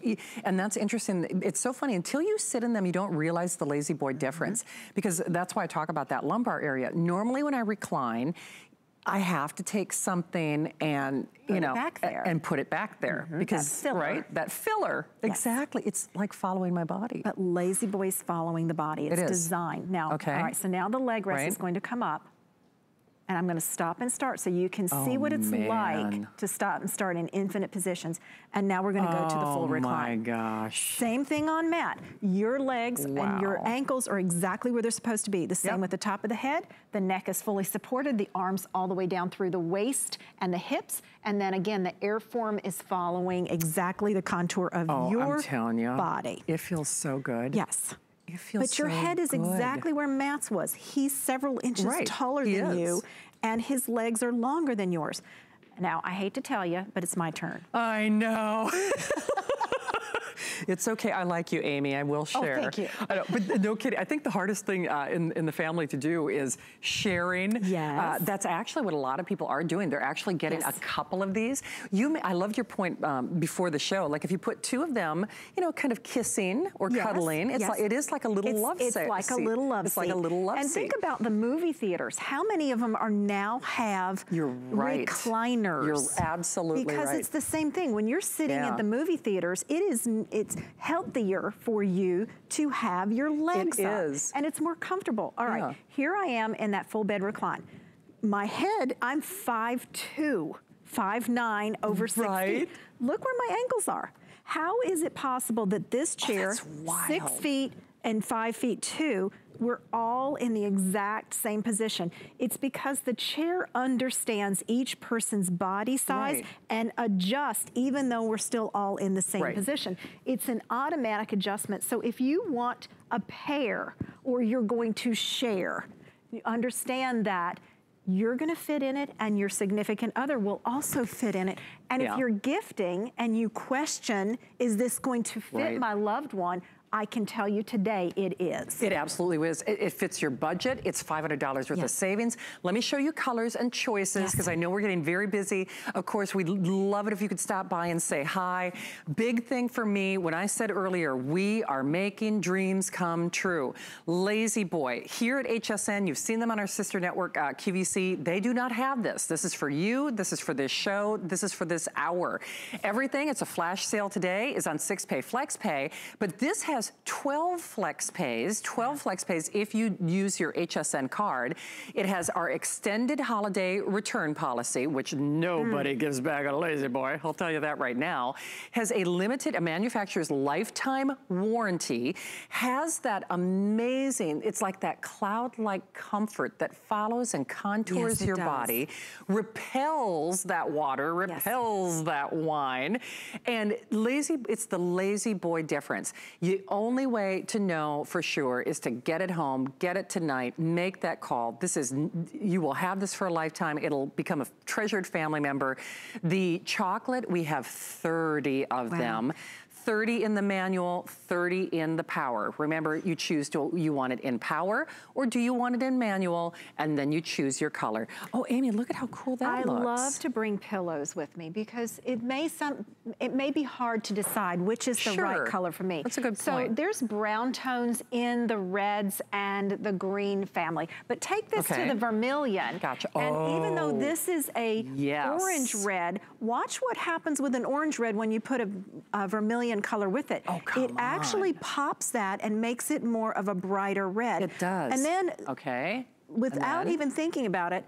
and that's interesting. It's so funny, until you sit in them, you don't realize the La-Z-Boy difference, Mm-hmm. because that's why I talk about that lumbar area. Normally when I recline, I have to take something and, you know, back there. and put it back there. Because, filler. right, that filler, Yes. exactly. It's like following my body. But La-Z-Boy's following the body. It's is. designed. Now, Okay. all right, so now the leg rest Right. is going to come up. And I'm going to stop and start so you can see Oh, what it's man. like to stop and start in infinite positions. And now we're going to go to the full recline. oh recline. my gosh. Same thing on Matt. Your legs and your ankles are exactly where they're supposed to be. The same Yep. with the top of the head. The neck is fully supported, the arms all the way down through the waist and the hips. And then again, the AirForm is following exactly the contour of Oh, your I'm telling you. body. It feels so good. Yes. It feels But your so head is good. exactly where Matt's was. He's several inches Right, taller he than you, and his legs are longer than yours. Now, I hate to tell you, but it's my turn. I know. it's okay. I like you, Amy. I will share. Oh, thank you. I know, but no kidding. I think the hardest thing uh, in, in the family to do is sharing. Yes. Uh, that's actually what a lot of people are doing. They're actually getting Yes. a couple of these. You, may, I loved your point um, before the show. Like if you put two of them, you know, kind of kissing or Yes, cuddling, it's yes. like it is like a little it's, love It's se- like a little love It's like a little love And seat. think about the movie theaters. How many of them are now have You're right. recliners? You're absolutely because right. Because it's the same thing. When you're sitting Yeah. at the movie theaters, it is it's healthier for you to have your legs up, is. and it's more comfortable. All right, Yeah. here I am in that full bed recline. My head, I'm 5'2", 5'9", over six Right. feet. Look where my ankles are. How is it possible that this chair, Oh, six feet and five feet two, we're all in the exact same position? It's because the chair understands each person's body size Right. and adjusts even though we're still all in the same Right. position. It's an automatic adjustment. So if you want a pair or you're going to share, you understand that you're going to fit in it and your significant other will also fit in it. And Yeah. if you're gifting and you question, is this going to fit Right. my loved one? I can tell you today it is. It absolutely is. It, it fits your budget. It's $500 worth Yes. of savings. Let me show you colors and choices because Yes. I know we're getting very busy. Of course, we'd love it if you could stop by and say hi. Big thing for me, when I said earlier, we are making dreams come true. La-Z-Boy, here at HSN, you've seen them on our sister network, uh, QVC. They do not have this. This is for you. This is for this show. This is for this hour. Everything, it's a flash sale today, is on six pay flex pay, but this has 12 flex pays, 12 flex pays if you use your HSN card. It has our extended holiday return policy, which nobody hmm. gives back a La-Z-Boy. I'll tell you that right now. Has a limited, a manufacturer's lifetime warranty, has that amazing, it's like that cloud-like comfort that follows and contours Yes, your does. body, repels that water, Yes. repels that wine. And lazy, it's the La-Z-Boy difference. The only way to know for sure is to get it home, get it tonight, make that call. This is, you will have this for a lifetime. It'll become a treasured family member. The chocolate, we have 30 of Wow. them. 30 in the manual, 30 in the power. Remember, you choose, do you want it in power or do you want it in manual? And then you choose your color. Oh, Amy, look at how cool that I looks. I love to bring pillows with me because it may some it may be hard to decide which is the Sure. right color for me. That's a good so point. there's brown tones in the reds and the green family. But take this Okay. to the vermilion. Gotcha. And even though Oh. this is a Yes. orange red, watch what happens with an orange red when you put a, a vermilion color with it. Oh, come it actually pops that and makes it more of a brighter red. It does. And then okay. without even thinking about it,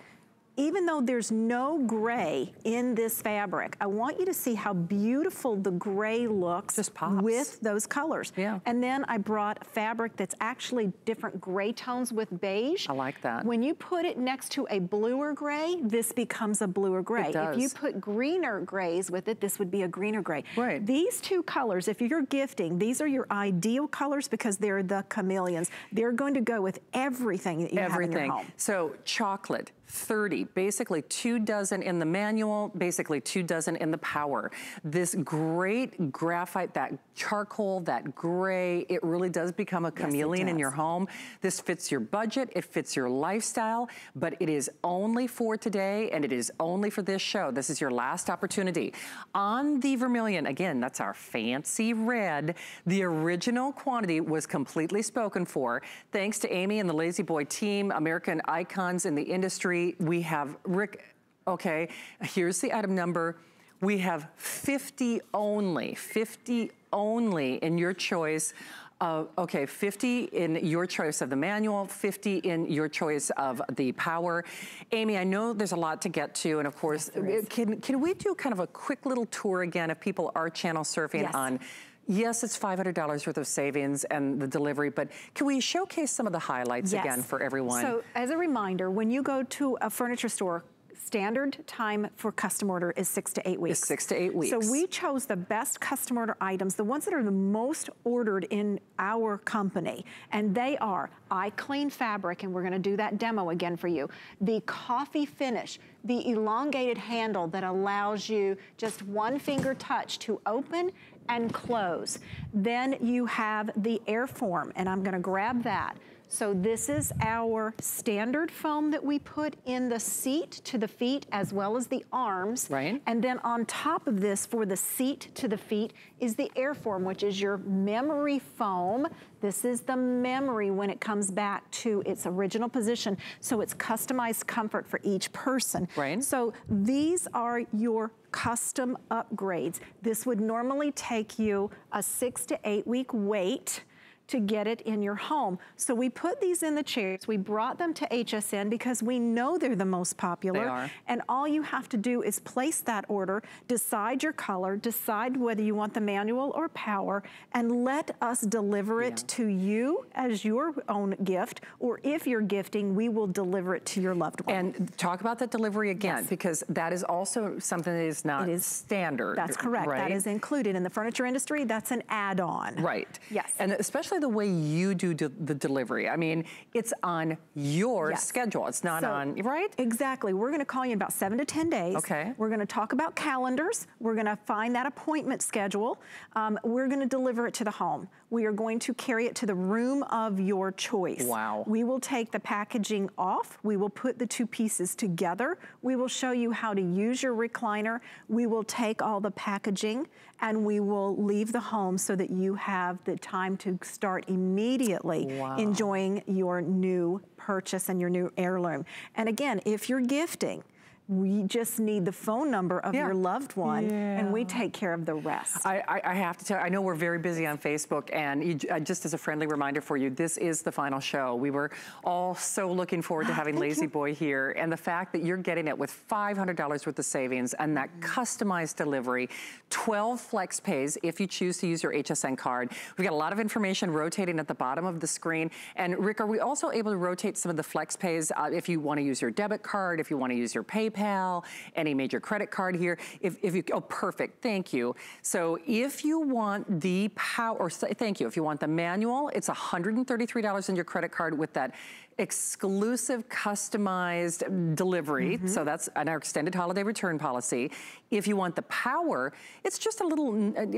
even though there's no gray in this fabric, I want you to see how beautiful the gray looks with those colors. Yeah. And then I brought fabric that's actually different gray tones with beige. I like that. When you put it next to a bluer gray, this becomes a bluer gray. If you put greener grays with it, this would be a greener gray. Right. These two colors, if you're gifting, these are your ideal colors because they're the chameleons. They're going to go with everything that you have in your home. So chocolate, 30, basically two dozen in the manual, basically two dozen in the power. This great graphite, that charcoal, that gray, it really does become a chameleon in your home. This fits your budget, it fits your lifestyle, but it is only for today and it is only for this show. This is your last opportunity. On the vermilion, again, that's our fancy red, the original quantity was completely spoken for. Thanks to Amy and the La-Z-Boy team, American icons in the industry. We have Rick, okay, here's the item number. We have 50 only, 50 only in your choice uh, okay, 50 in your choice of the manual, 50 in your choice of the power. Amy, I know there's a lot to get to, and of course, can, can we do kind of a quick little tour again if people are channel surfing Yes. on Yes, it's $500 worth of savings and the delivery, but can we showcase some of the highlights Yes. again for everyone? So as a reminder, when you go to a furniture store, standard time for custom order is six to eight weeks. six to eight weeks. So we chose the best custom order items, the ones that are the most ordered in our company, and they are iClean fabric, and we're gonna do that demo again for you, the coffee finish, the elongated handle that allows you just one finger touch to open and close. Then you have the Airform, and I'm gonna grab that. So this is our standard foam that we put in the seat to the feet as well as the arms. Right. And then on top of this for the seat to the feet is the Airform, which is your memory foam. This is the memory when it comes back to its original position. So it's customized comfort for each person. Right. So these are your custom upgrades. This would normally take you a six to eight week wait to get it in your home. So we put these in the chairs. We brought them to HSN because we know they're the most popular. They are. And all you have to do is place that order, decide your color, decide whether you want the manual or power, and let us deliver it to you as your own gift. Or if you're gifting, we will deliver it to your loved one. and talk about that delivery again, Yes. because that is also something that is not It is- standard. That's correct. Right? That is included in the furniture industry. That's an add-on. Right. Yes. And especially the way you do de the delivery. I mean, it's on your yes. schedule. It's not so, on, right? Exactly. We're gonna call you in about seven to 10 days. Okay. We're gonna talk about calendars. We're gonna find that appointment schedule. Um, we're gonna deliver it to the home. We are going to carry it to the room of your choice. Wow. We will take the packaging off. We will put the two pieces together. We will show you how to use your recliner. We will take all the packaging and we will leave the home so that you have the time to start immediately wow. enjoying your new purchase and your new heirloom. And again, if you're gifting, we just need the phone number of yeah. your loved one yeah. and we take care of the rest. I, I, I, have to tell you, I know we're very busy on Facebook and you, uh, just as a friendly reminder for you, this is the final show. We were all so looking forward to having Lazy you. Boy here and the fact that you're getting it with $500 worth of savings and that mm -hmm. customized delivery, 12 flex pays if you choose to use your HSN card. We've got a lot of information rotating at the bottom of the screen. And Rick, are we also able to rotate some of the flex pays uh, if you want to use your debit card, if you want to use your PayPal, PayPal, any major credit card here. If, if you, oh, perfect, thank you. So if you want the power, or thank you, if you want the manual, it's $133 in your credit card with that exclusive customized delivery. Mm -hmm. So that's an extended holiday return policy. If you want the power, it's just a little,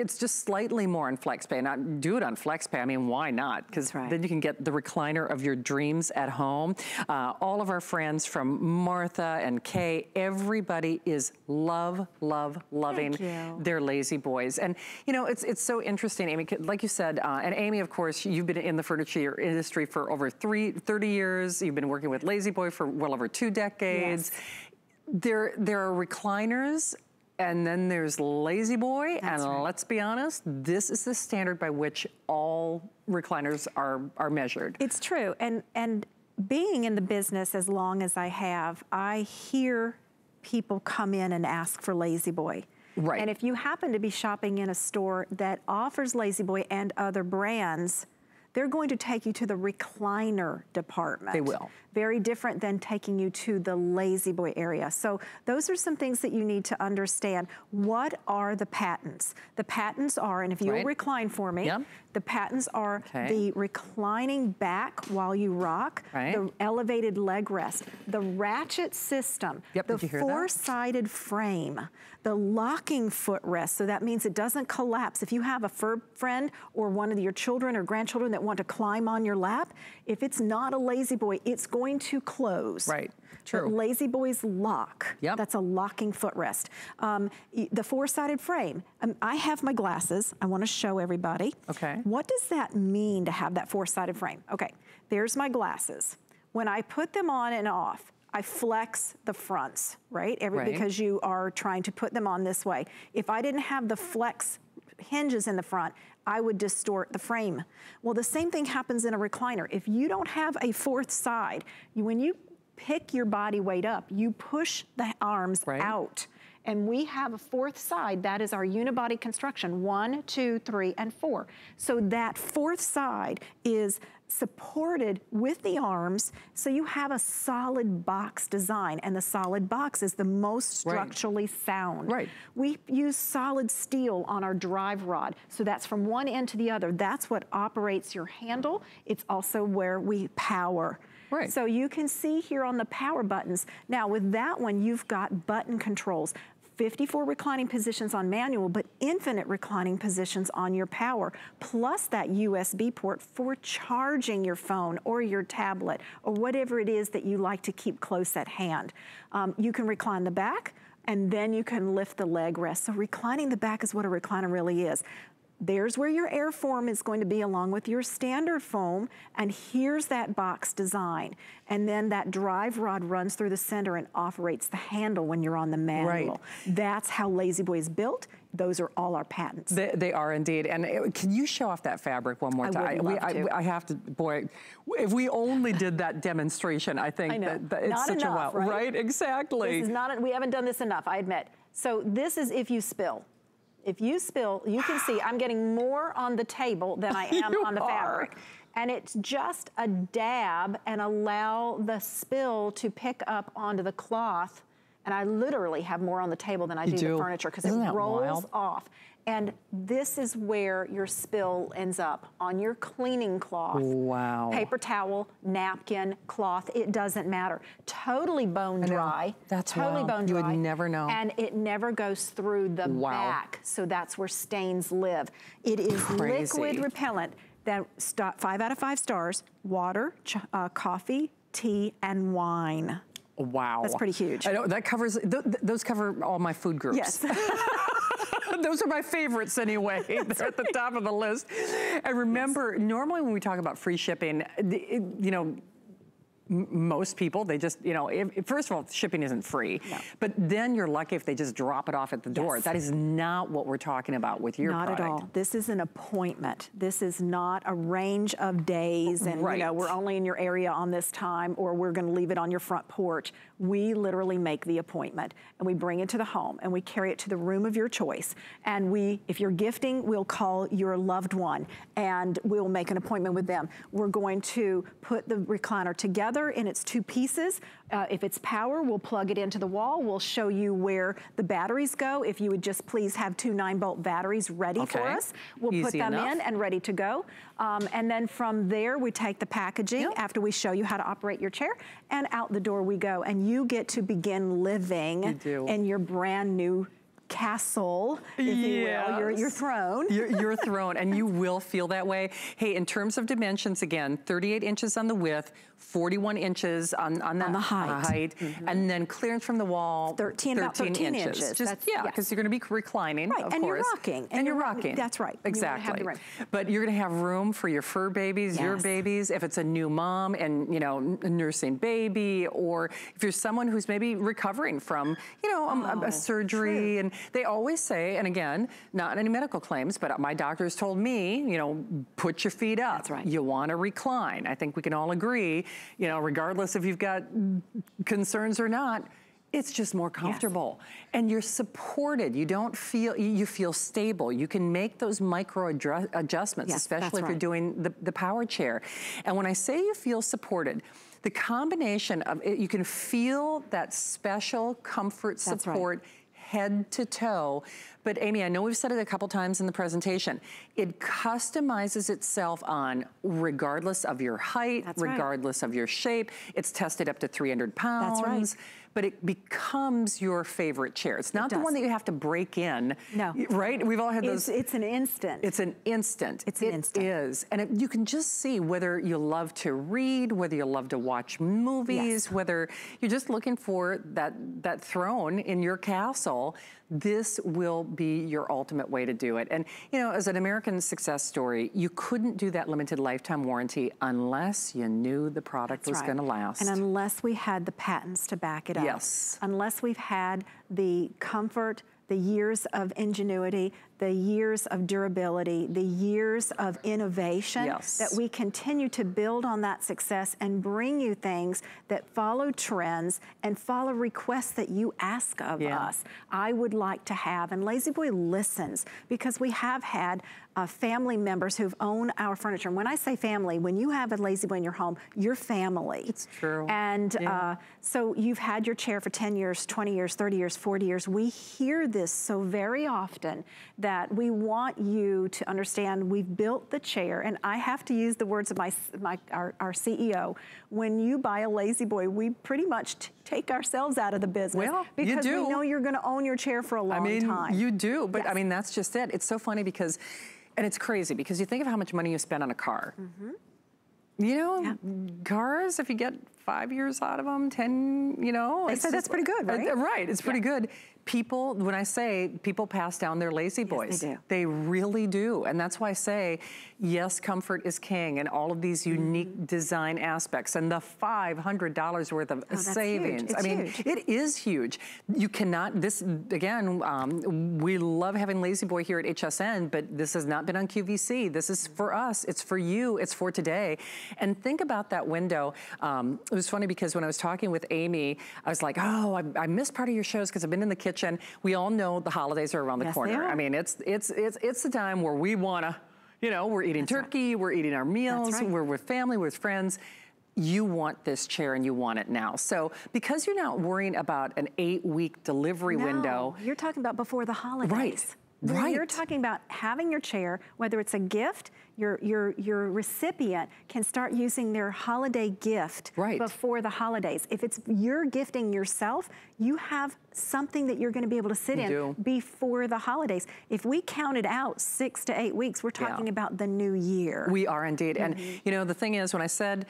it's just slightly more on FlexPay. Not do it on FlexPay. I mean, why not? Because right. then you can get the recliner of your dreams at home. Uh, all of our friends from Martha and Kay, everybody is love, love, loving their La-Z-Boys. And you know, it's it's so interesting, Amy. Like you said, uh, and Amy, of course, you've been in the furniture industry for over three, 30 years years. You've been working with La-Z-Boy for well over two decades. Yes. There, there are recliners and then there's La-Z-Boy, and right. let's be honest, this is the standard by which all recliners are, are measured. It's true, and, and being in the business as long as I have, I hear people come in and ask for La-Z-Boy. Right. And if you happen to be shopping in a store that offers La-Z-Boy and other brands, they're going to take you to the recliner department. They will. Very different than taking you to the La-Z-Boy area. So those are some things that you need to understand. What are the patents? The patents are, and if you'll right. recline for me, yep. the patents are okay. the reclining back while you rock, right. the elevated leg rest, the ratchet system, yep, the four-sided frame, the locking footrest, so that means it doesn't collapse. If you have a fur friend or one of your children or grandchildren that want to climb on your lap, if it's not a La-Z-Boy, it's going to close. Right. True. But La-Z-Boys lock. Yep. That's a locking footrest. Um, the four-sided frame. Um, I have my glasses. I want to show everybody. Okay. What does that mean to have that four-sided frame? Okay, there's my glasses. When I put them on and off, I flex the fronts, right? Every, right? Because you are trying to put them on this way. If I didn't have the flex hinges in the front, I would distort the frame. Well, the same thing happens in a recliner. If you don't have a fourth side, you, when you pick your body weight up, you push the arms right. out. And we have a fourth side, that is our unibody construction, one, two, three, and four. So that fourth side is supported with the arms so you have a solid box design and the solid box is the most structurally right. sound. Right. We use solid steel on our drive rod so that's from one end to the other. That's what operates your handle. It's also where we power. Right. So you can see here on the power buttons. Now with that one, you've got button controls. 54 reclining positions on manual, but infinite reclining positions on your power, plus that USB port for charging your phone or your tablet or whatever it is that you like to keep close at hand. Um, you can recline the back, and then you can lift the leg rest. So reclining the back is what a recliner really is. There's where your airform is going to be along with your standard foam, and here's that box design. And then that drive rod runs through the center and operates the handle when you're on the manual. Right. That's how La-Z-Boy is built. Those are all our patents. They, they are indeed. And it, uh, can you show off that fabric one more I time? Would love we, to. I, I, have to, boy, if we only did that demonstration, I think I that, that, it's not such enough, a wow. Right? right, exactly. This is not, we haven't done this enough, I admit. So this is if you spill. If you spill, you can see I'm getting more on the table than I am on the fabric. And it's just a dab and allow the spill to pick up onto the cloth and I literally have more on the table than I do, do. the furniture because it rolls wild? off. And this is where your spill ends up on your cleaning cloth. Wow. Paper towel, napkin, cloth, it doesn't matter. Totally bone dry. That's totally wild. bone dry. You would never know. And it never goes through the Wow. back. So that's where stains live. It is Crazy. liquid repellent that five out of five stars, water, ch- uh, coffee, tea, and wine. Wow. That's pretty huge. I know, that covers, th th those cover all my food groups. Yes. Those are my favorites anyway. They're at the top of the list. And remember, normally when we talk about free shipping, you know, most people, they just, you know, if, first of all, shipping isn't free. No. But then you're lucky if they just drop it off at the door. Yes. That is not what we're talking about with your not product. at all. This is an appointment. This is not a range of days and you know we're only in your area on this time or we're going to leave it on your front porch. We literally make the appointment and we bring it to the home and we carry it to the room of your choice. And we if you're gifting, we'll call your loved one and we'll make an appointment with them. We're going to put the recliner together in its two pieces. Uh, if it's power, we'll plug it into the wall. We'll show you where the batteries go. If you would just please have two 9-volt batteries ready for us. We'll put them enough. in and ready to go. Um, and then from there, we take the packaging Yep. after we show you how to operate your chair, and out the door we go. And you get to begin living You in your brand new castle, if you will, your, your throne. Your, your throne, and you will feel that way. Hey, in terms of dimensions, again, 38 inches on the width, 41 inches on, on, the, the height. Uh, mm-hmm. and then clearance from the wall, 13 about 13 inches. Just, That's- yeah, yes. because you're going to be reclining, Right, of and you're course. rocking, And, and you're you're- rocking. that's right. You Exactly. the room. But you're going to have room for your fur babies, your babies, if it's a new mom and, you know, nursing baby, or if you're someone who's maybe recovering from, you know, a- a, Oh, a surgery. And they always say, and again, not any medical claims, but my doctors told me, you know, put your feet up. That's right. You want to recline. I think we can all agree, you know, regardless if you've got concerns or not, it's just more comfortable. And you're supported. You don't feel, you feel stable. You can make those micro adjustments, Yes, especially if you're doing the, the power chair. And when I say you feel supported, the combination of it, you can feel that special comfort right. support head to toe. But Amy, I know we've said it a couple times in the presentation. It customizes itself on regardless of your height, That's right. regardless of your shape. It's tested up to 300 pounds. That's right. But it becomes your favorite chair. It's not the one that you have to break in. No. Right? We've all had those. It's, it's an instant. It's an instant. It's an It instant. is. And it, you can just see whether you love to read, whether you love to watch movies, Yes. whether you're just looking for that, that throne in your castle. This will be your ultimate way to do it. And, you know, as an American success story, you couldn't do that limited lifetime warranty unless you knew the product That's was right. going to last. And unless we had the patents to back it up. Yes. Unless we've had the comfort, the years of ingenuity, the years of durability, the years of innovation, Yes. that we continue to build on that success and bring you things that follow trends and follow requests that you ask of Yeah. us. I would like to have, and La-Z-Boy listens because we have had uh, family members who've owned our furniture. And when I say family, when you have a La-Z-Boy in your home, you're family. It's true. And Yeah. uh, so you've had your chair for 10 years, 20 years, 30 years, 40 years. We hear this so very often that we want you to understand we've built the chair, and I have to use the words of my, my our, our CEO. When you buy a La-Z-Boy, we pretty much t- take ourselves out of the business Well, you because we know you're going to own your chair for a long time. I mean, time. you do, but I mean, that's just it. It's so funny because, and it's crazy because you think of how much money you spend on a car. You know, Yeah. cars, if you get five years out of them, 10, you know. They say that's pretty good, uh, right? right, it's pretty Yeah. good. People, when I say people pass down their La-Z-Boys, they do. they really do. And that's why I say, yes, comfort is king and all of these unique design aspects and the $500 worth of Mm-hmm. Oh, savings. I mean, huge. it is huge. You cannot, this, again, um, we love having La-Z-Boy here at HSN, but this has not been on QVC. This is for us. It's for you. It's for today. And think about that window. Um, it was funny because when I was talking with Amy, I was like, oh, I, I missed part of your shows because I've been in the kitchen. We all know the holidays are around the Yes, corner. I mean, it's, it's, it's, it's the time where we want to, you know, we're eating That's right. turkey, we're eating our meals, right. we're with family, we're with friends you want this chair and you want it now. So because you're not worrying about an eight week delivery no, window. You're talking about before the holidays. Right. Right. You're talking about having your chair, whether it's a gift, your, your, your recipient can start using their holiday gift right. before the holidays. If it's you're gifting yourself, you have something that you're gonna be able to sit you in do. before the holidays. If we counted out six to eight weeks, we're talking yeah. about the new year. We are indeed. Mm -hmm. And Mm-hmm. you know, the thing is, when I said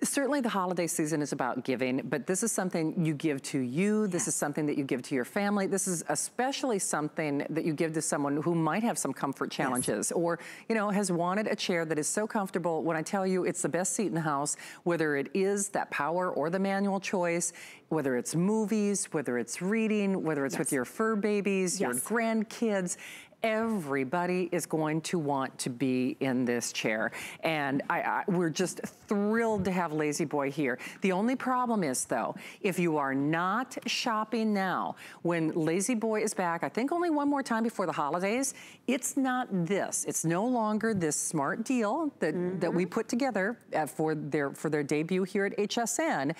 Certainly the holiday season is about giving, but this is something you give to you. This yeah. is something that you give to your family. This is especially something that you give to someone who might have some comfort challenges yes. or, you know, has wanted a chair that is so comfortable. When I tell you it's the best seat in the house, whether it is that power or the manual choice, whether it's movies, whether it's reading, whether it's yes. with your fur babies, yes. your grandkids, everybody is going to want to be in this chair. And I, I, we're just thrilled to have La-Z-Boy here. The only problem is though, if you are not shopping now, when La-Z-Boy is back, I think only one more time before the holidays, it's not this. It's no longer this smart deal that, mm -hmm. that we put together uh, for, their, for their debut here at HSN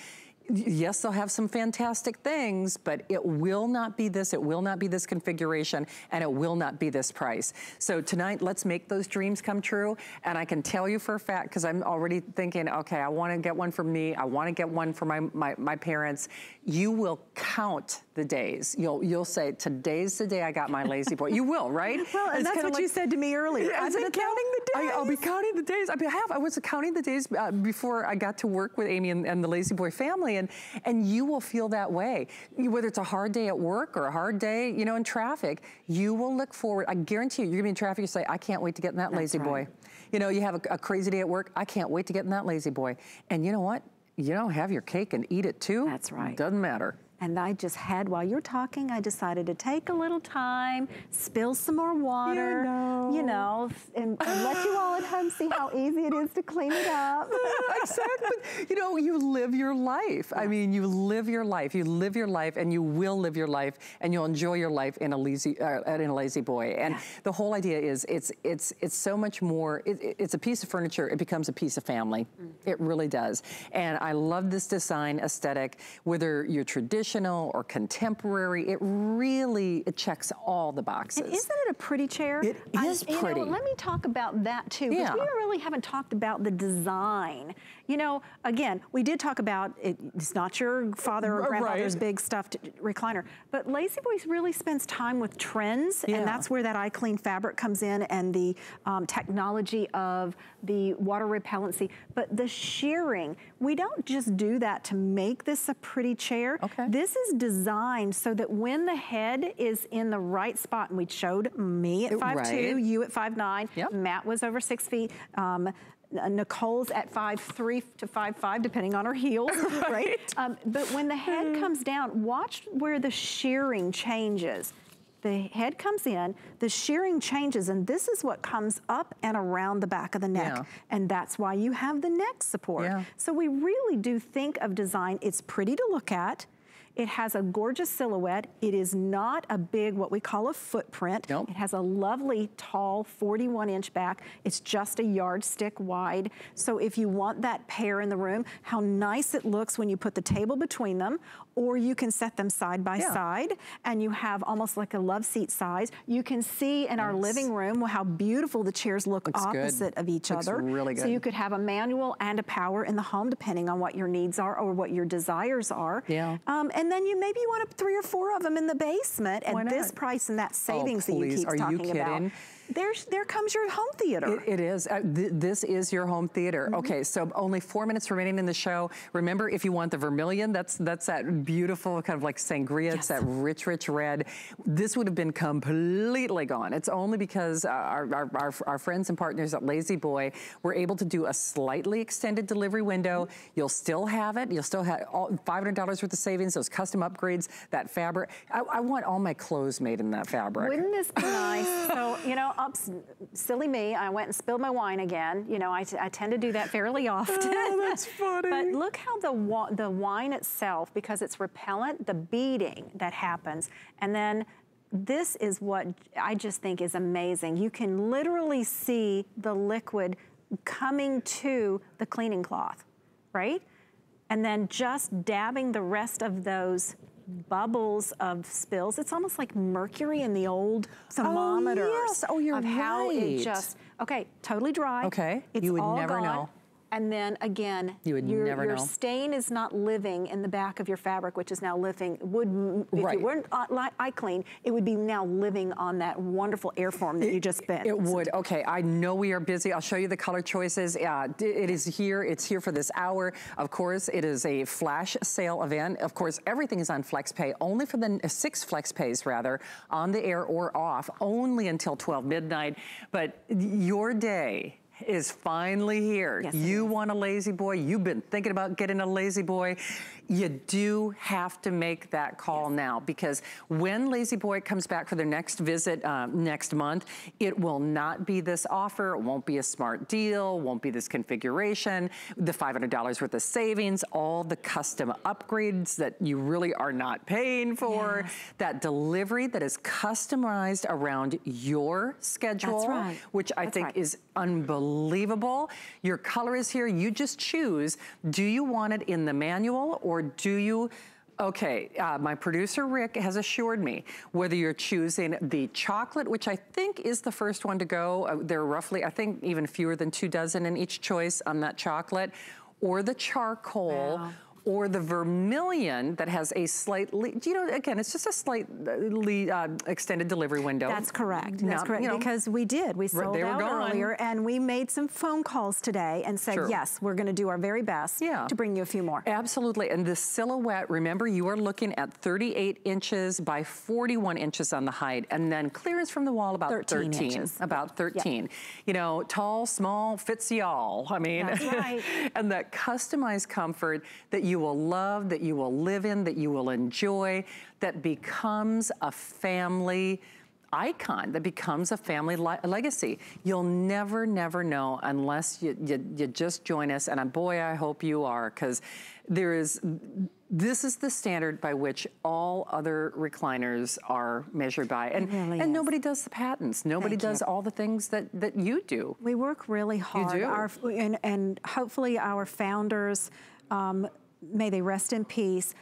yes, they'll have some fantastic things, but it will not be this, it will not be this configuration, and it will not be this price. So tonight, let's make those dreams come true. And I can tell you for a fact, because I'm already thinking, okay, I wanna get one for me, I wanna get one for my, my, my parents. You will count the days. You'll you'll say, today's the day I got my La-Z-Boy. you will, right? Well, and it's that's what like, you said to me earlier. I've been counting the days. I, will be counting the days. I, mean, I have. I was counting the days uh, before I got to work with Amy and, and the La-Z-Boy family, and and you will feel that way. Whether it's a hard day at work or a hard day, you know, in traffic, you will look forward. I guarantee you, you're gonna be in traffic. You say, I can't wait to get in that La-Z-Boy. You know, you have a, a crazy day at work. I can't wait to get in that La-Z-Boy. And you know what? You know, have your cake and eat it too. That's right. Doesn't matter. And I just had, while you're talking, I decided to take a little time, spill some more water, you know, you know and, and let you all at home see how easy it is to clean it up. exactly. You know, you live your life. I mean, you live your life. You live your life and you will live your life and you'll enjoy your life in a lazy, uh, in a La-Z-Boy. And yeah. the whole idea is it's, it's, it's so much more, it, it's a piece of furniture. It becomes a piece of family. Mm. It really does. And I love this design aesthetic, whether you're traditional traditional or contemporary. It really it checks all the boxes. And isn't it a pretty chair? It is I, pretty. Know, let me talk about that too, because yeah. we really haven't talked about the design. You know, again, we did talk about it, it's not your father or grandfather's right. big stuffed recliner, but La-Z-Boys really spends time with trends, yeah. and that's where that iClean fabric comes in and the um, technology of the water repellency. But the shearing, we don't just do that to make this a pretty chair. Okay. This is designed so that when the head is in the right spot, and we showed me at 5'2", right. you at 5'9", yep. Matt was over six feet, um, Nicole's at 5'3 to 5'5", depending on her heels, right? right? Um, but when the head hmm. comes down, watch where the shearing changes. The head comes in, the shearing changes, and this is what comes up and around the back of the neck. Yeah. And that's why you have the neck support. Yeah. So we really do think of design. It's pretty to look at. It has a gorgeous silhouette. It is not a big, what we call a footprint. Nope. It has a lovely, tall, 41 inch back. It's just a yardstick wide. So if you want that pair in the room, how nice it looks when you put the table between them, or you can set them side by yeah. side, and you have almost like a love seat size. You can see in yes. our living room how beautiful the chairs look looks opposite good. of each looks other. really good. So you could have a manual and a power in the home, depending on what your needs are or what your desires are. Yeah. Um, and then you maybe you want three or four of them in the basement at this price and that savings oh, that you keep Are talking you about there's, there comes your home theater. it, it is. Uh, th this is your home theater. Mm -hmm. Okay, so only four minutes remaining in the show. Remember, if you want the vermilion, that's that's that beautiful kind of like sangria. Yes. It's that rich, rich red. This would have been completely gone. It's only because uh, our, our, our, our, friends and partners at La-Z-Boy were able to do a slightly extended delivery window. You'll still have it. You'll still have all $500 worth of savings, those custom upgrades, that fabric. I, I want all my clothes made in that fabric. Wouldn't this be nice? so, you know, ups, silly me, I went and spilled my wine again. You know, I, tend to do that fairly often. Oh, that's funny. but look how the, the wine itself, because it's repellent, the beading that happens, and then this is what I just think is amazing. You can literally see the liquid coming to the cleaning cloth. right? And then just dabbing the rest of those bubbles of spills. It's almost like mercury in the old oh, thermometers. Oh, yes. Oh, you're of how it just, okay, totally dry. Okay. It's You would never gone. know. And then again, You would your, never your know. stain is not living in the back of your fabric, which is now living, would, if Right. you weren't uh, li- iClean, it would be now living on that wonderful AirForm that you just bent. It would. Okay, I know we are busy. I'll show you the color choices. Uh, it is here. It's here for this hour. Of course, it is a flash sale event. Of course, everything is on FlexPay, only for the six FlexPays, rather, on the air or off, only until 12 midnight. But your day is finally here. Yes, you want a La-Z-Boy. You've been thinking about getting a La-Z-Boy. You do have to make that call now because when La-Z-Boy comes back for their next visit uh, next month, it will not be this offer. It won't be a smart deal. Won't be this configuration. The $500 worth of savings, all the custom upgrades that you really are not paying for. Yes. That delivery that is customized around your schedule, right. which I That's think right. is unbelievable. Your color is here. You just choose. Do you want it in the manual or do you? Okay, uh, my producer Rick has assured me whether you're choosing the chocolate, which I think is the first one to go. Uh, there are roughly, I think, even fewer than two dozen in each choice on that chocolate, or the charcoal. Wow. Or the vermilion that has a slightly, you know, again, it's just a slightly uh, extended delivery window. That's correct. That's correct. you know, because we did. We sold out gone. earlier, and we made some phone calls today and said, Sure. yes, we're going to do our very best Yeah. to bring you a few more. Absolutely. And the silhouette, remember, you are looking at 38 inches by 41 inches on the height, and then clearance from the wall about 13 13. inches. About 13. You know, tall, small, fits y'all. I mean, That's right. and that customized comfort that you will love, that you will live in, that you will enjoy, that becomes a family icon that becomes a family le- legacy. You'll never, never know unless you, you, you just join us. And uh, boy, I hope you are, because there is, this is the standard by which all other recliners are measured by. And, really and nobody does the patents. Nobody Thank you. does all the things that, that you do. We work really hard. You do. Our, and, and hopefully our founders, um, may they rest in peace.